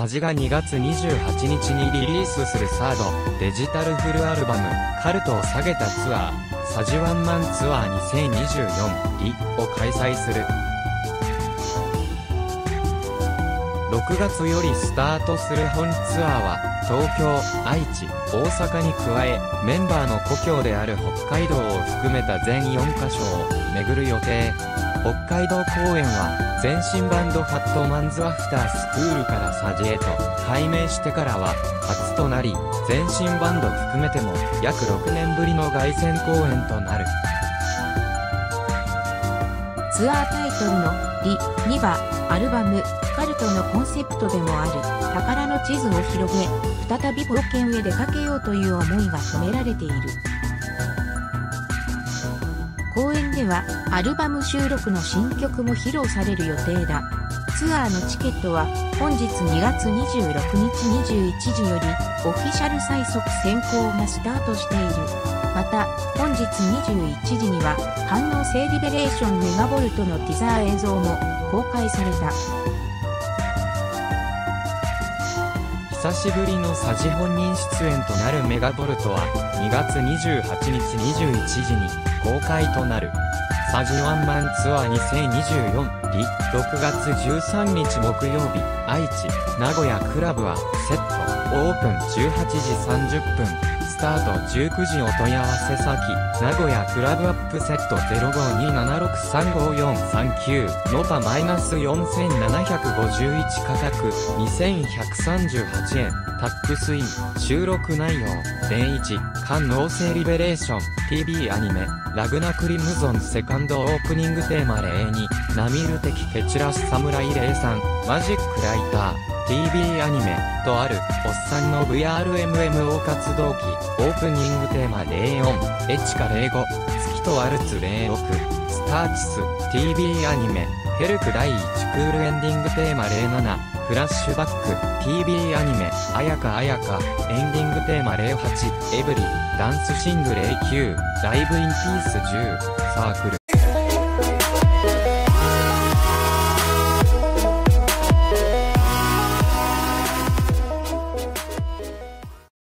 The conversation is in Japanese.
サジが2月28日にリリースするサード、デジタルフルアルバム、カルトを下げたツアー、サジワンマンツアー2024リを開催する。6月よりスタートする本ツアーは、東京、愛知、大阪に加え、メンバーの故郷である北海道を含めた全4カ所を巡る予定。北海道公演は、前身バンドファットマンズアフタースクールからサジエと改名してからは初となり、前身バンド含めても約6年ぶりの凱旋公演となる。ツアータイトルのリ・ニバ、アルバム、カルトのコンセプトでもある宝の地図を広げ、再び冒険へ出かけようという思いが込められている。公演ではアルバム収録の新曲も披露される予定だ。ツアーのチケットは本日2月26日21時よりオフィシャル最速先行がスタートしている。また、本日21時には反応性リベレーションメガボルトのティザー映像も公開された。久しぶりのサジ本人出演となるメガボルトは2月28日21時に公開となる。サジワンマンツアー2024リ6月13日木曜日愛知名古屋クラブはセット。オープン18時30分タート19時お問い合わせ先名古屋クラブアップセット0527635439ノパマイナス4751価格2138円。タックスイン。収録内容01観能性リベレーション TV アニメラグナクリムゾンセカンドオープニングテーマ02ナミル的ケチラス侍03マジックライター。TV アニメとあるおっさんの VRMMO 活動機オープニングテーマ04エチカ05月とワルツ06スターチス TV アニメヘルク第1クールエンディングテーマ07フラッシュバック。TV アニメあやかあやか。エンディングテーマ08エブリダンスシング09ライブインピース10サークル。